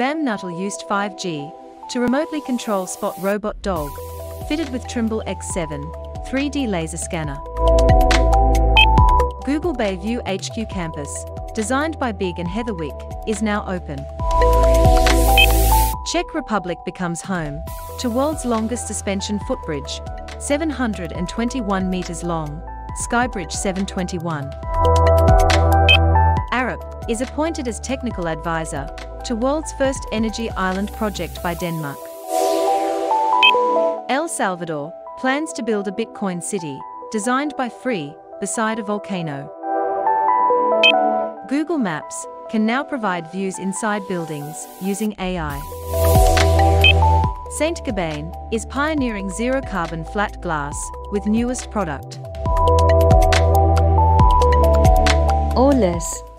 Bam Nuttall used 5G to remotely control Spot robot dog, fitted with Trimble X7 3D laser scanner. Google Bayview HQ campus, designed by Big and Heatherwick, is now open. Czech Republic becomes home to world's longest suspension footbridge, 721 meters long, Skybridge 721. Arup is appointed as technical advisor to world's first energy island project by Denmark. El Salvador plans to build a Bitcoin city designed by FR-EE beside a volcano. Google Maps can now provide views inside buildings using AI. Saint Gobain is pioneering zero carbon flat glass with newest product. Olous